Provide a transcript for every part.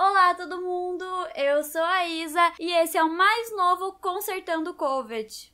Olá, todo mundo! Eu sou a Isa e esse é o mais novo Consertando Covid.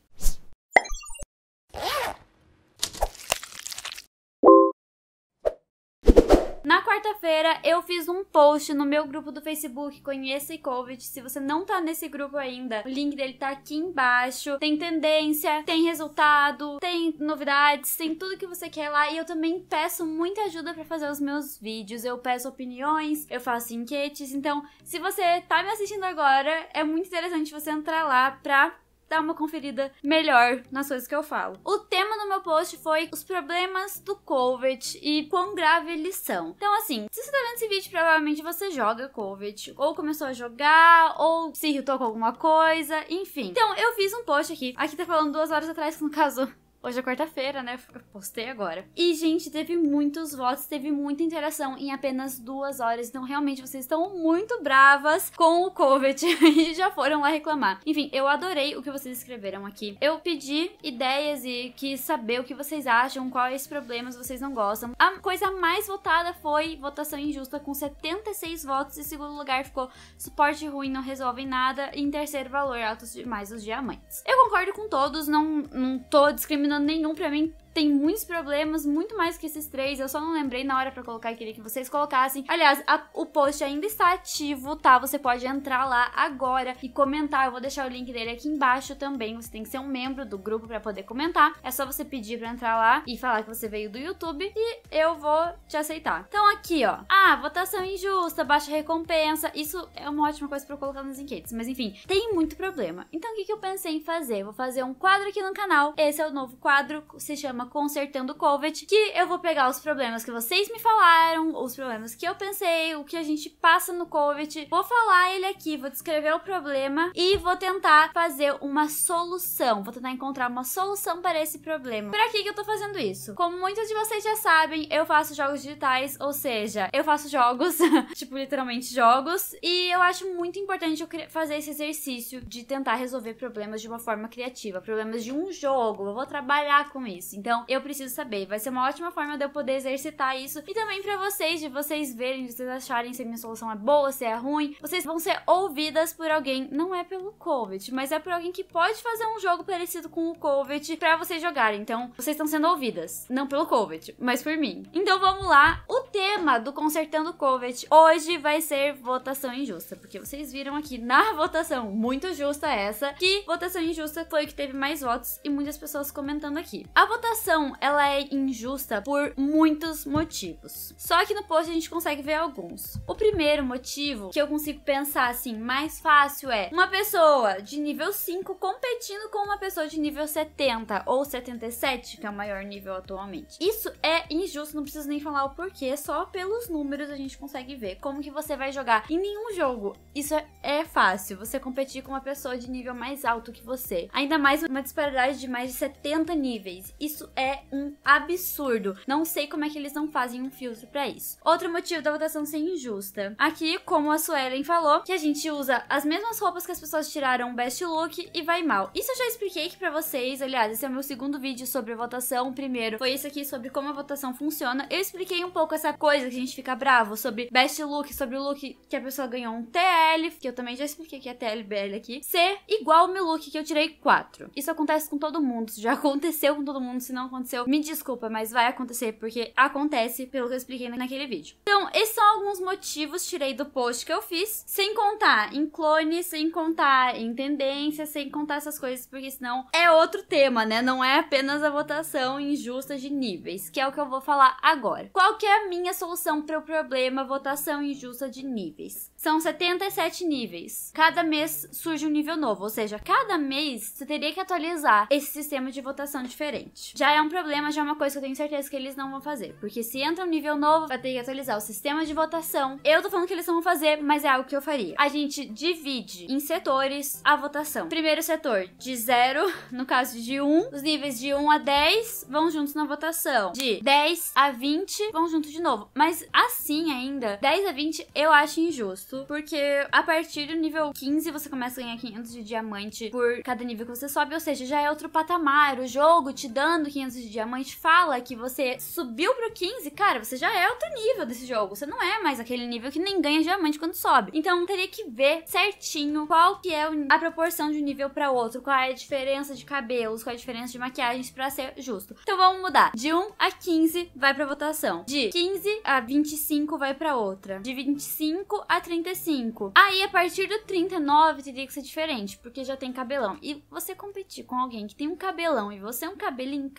Na quarta-feira eu fiz um post no meu grupo do Facebook Conheça e Covid. Se você não tá nesse grupo ainda, o link dele tá aqui embaixo. Tem tendência, tem resultado, tem novidades, tem tudo que você quer lá. E eu também peço muita ajuda para fazer os meus vídeos. Eu peço opiniões, eu faço enquetes. Então, se você tá me assistindo agora, é muito interessante você entrar lá pra dar uma conferida melhor nas coisas que eu falo. O tema do meu post foi os problemas do COVID e quão grave eles são. Então, assim, se você tá vendo esse vídeo, provavelmente você joga COVID, ou começou a jogar, ou se irritou com alguma coisa, enfim. Então, eu fiz um post aqui. Aqui tá falando duas horas atrás, que no caso Hoje é quarta-feira, né? Postei agora. E, gente, teve muitos votos, teve muita interação em apenas duas horas. Então, realmente, vocês estão muito bravas com o COVID e já foram lá reclamar. Enfim, eu adorei o que vocês escreveram aqui. Eu pedi ideias e quis saber o que vocês acham, quais problemas vocês não gostam. A coisa mais votada foi votação injusta, com 76 votos. Em segundo lugar ficou suporte ruim, não resolve nada. E em terceiro, valor altos demais os diamantes. Eu concordo com todos, não, não tô discriminando nenhum para mim tem muitos problemas, muito mais que esses três. Eu só não lembrei na hora para colocar e queria que vocês colocassem. Aliás, a, o post ainda está ativo, tá? Você pode entrar lá agora e comentar. Eu vou deixar o link dele aqui embaixo também. Você tem que ser um membro do grupo para poder comentar. É só você pedir para entrar lá e falar que você veio do YouTube e eu vou te aceitar. Então aqui, ó. Ah, votação injusta, baixa recompensa. Isso é uma ótima coisa para colocar nos enquetes, mas enfim, tem muito problema. Então o que, que eu pensei em fazer? Vou fazer um quadro aqui no canal. Esse é o novo quadro, se chama Consertando Covid, que eu vou pegar os problemas que vocês me falaram, os problemas que eu pensei, o que a gente passa no Covid, vou falar ele aqui, vou descrever o problema e vou tentar fazer uma solução, vou tentar encontrar uma solução para esse problema. Para que que eu tô fazendo isso? Como muitos de vocês já sabem, eu faço jogos digitais, ou seja, eu faço jogos, tipo literalmente jogos, e eu acho muito importante eu fazer esse exercício de tentar resolver problemas de uma forma criativa, problemas de um jogo. Eu vou trabalhar com isso. Então, eu preciso saber. Vai ser uma ótima forma de eu poder exercitar isso. E também para vocês, de vocês verem, de vocês acharem se a minha solução é boa, se é ruim. Vocês vão ser ouvidas por alguém, não é pelo COVID, mas é por alguém que pode fazer um jogo parecido com o COVID para vocês jogarem. Então, vocês estão sendo ouvidas. Não pelo COVID, mas por mim. Então vamos lá. O tema do Consertando COVID hoje vai ser votação injusta. Porque vocês viram aqui na votação muito justa essa, que votação injusta foi que teve mais votos e muitas pessoas comentando aqui. A votação ela é injusta por muitos motivos. Só que no post a gente consegue ver alguns. O primeiro motivo que eu consigo pensar assim mais fácil é uma pessoa de nível 5 competindo com uma pessoa de nível 70 ou 77, que é o maior nível atualmente. Isso é injusto, não preciso nem falar o porquê, só pelos números a gente consegue ver como que você vai jogar em nenhum jogo. Isso é fácil, você competir com uma pessoa de nível mais alto que você. Ainda mais uma disparidade de mais de 70 níveis. Isso é um absurdo. Não sei como é que eles não fazem um filtro para isso. Outro motivo da votação ser injusta. Aqui, como a Suelen falou, que a gente usa as mesmas roupas que as pessoas tiraram best look e vai mal. Isso eu já expliquei aqui pra vocês. Aliás, esse é o meu segundo vídeo sobre a votação. O primeiro foi esse aqui sobre como a votação funciona. Eu expliquei um pouco essa coisa que a gente fica bravo sobre best look, sobre o look que a pessoa ganhou um TL, que eu também já expliquei que é TLBL aqui, ser igual o meu look que eu tirei 4. Isso acontece com todo mundo, já aconteceu com todo mundo, se não aconteceu, me desculpa, mas vai acontecer porque acontece pelo que eu expliquei naquele vídeo. Então, esses são alguns motivos tirei do post que eu fiz, sem contar em clones, sem contar em tendências, sem contar essas coisas, porque senão é outro tema, né? Não é apenas a votação injusta de níveis, que é o que eu vou falar agora. Qual que é a minha solução para o problema votação injusta de níveis? São 77 níveis. Cada mês surge um nível novo, ou seja, cada mês você teria que atualizar esse sistema de votação diferente. Já é um problema, já é uma coisa que eu tenho certeza que eles não vão fazer, porque se entra um nível novo, vai ter que atualizar o sistema de votação. Eu tô falando que eles não vão fazer, mas é algo que eu faria. A gente divide em setores a votação. Primeiro setor de 0, no caso de 1, um, os níveis de 1 a 10 vão juntos na votação. De 10 a 20 vão juntos de novo. Mas assim ainda, 10 a 20 eu acho injusto porque a partir do nível 15 você começa a ganhar 500 de diamante por cada nível que você sobe, ou seja, já é outro patamar, o jogo te dando 500 de diamante fala que você subiu pro 15, cara, você já é outro nível desse jogo. Você não é mais aquele nível que nem ganha diamante quando sobe. Então teria que ver certinho qual que é a proporção de um nível para outro, qual é a diferença de cabelos, qual é a diferença de maquiagens para ser justo. Então vamos mudar. De 1 a 15 vai pra votação. De 15 a 25 vai para outra. De 25 a 35. Aí a partir do 39 teria que ser diferente, porque já tem cabelão. E você competir com alguém que tem um cabelão e você é um cabelinho,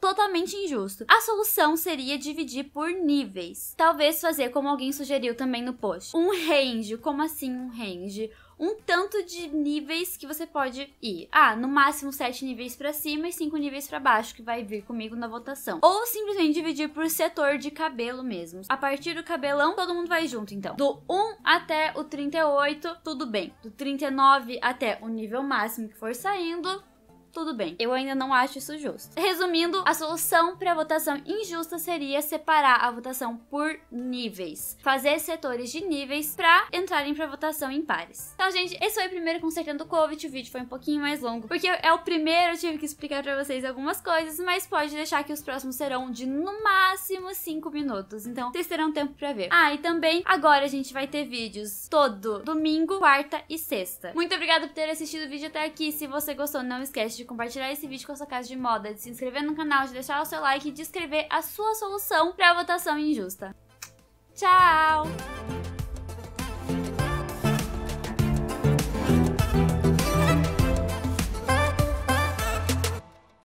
totalmente injusto. A solução seria dividir por níveis. Talvez fazer como alguém sugeriu também no post. Um range. Como assim um range? um tanto de níveis que você pode ir. Ah, no máximo 7 níveis para cima e 5 níveis para baixo, que vai vir comigo na votação. Ou simplesmente dividir por setor de cabelo mesmo. A partir do cabelão, todo mundo vai junto, então. Do 1 até o 38, tudo bem. Do 39 até o nível máximo que for saindo, tudo bem. Eu ainda não acho isso justo. Resumindo, a solução para a votação injusta seria separar a votação por níveis. Fazer setores de níveis para entrarem para votação em pares. Então, gente, esse foi o primeiro consertando COVID. O vídeo foi um pouquinho mais longo, porque é o primeiro, eu tive que explicar para vocês algumas coisas, mas pode deixar que os próximos serão de no máximo 5 minutos. Então, vocês terão tempo para ver. Ah, e também agora a gente vai ter vídeos todo domingo, quarta e sexta. Muito obrigada por ter assistido o vídeo até aqui. Se você gostou, não esquece de de compartilhar esse vídeo com a sua casa de moda, de se inscrever no canal, de deixar o seu like e de escrever a sua solução para a votação injusta. Tchau!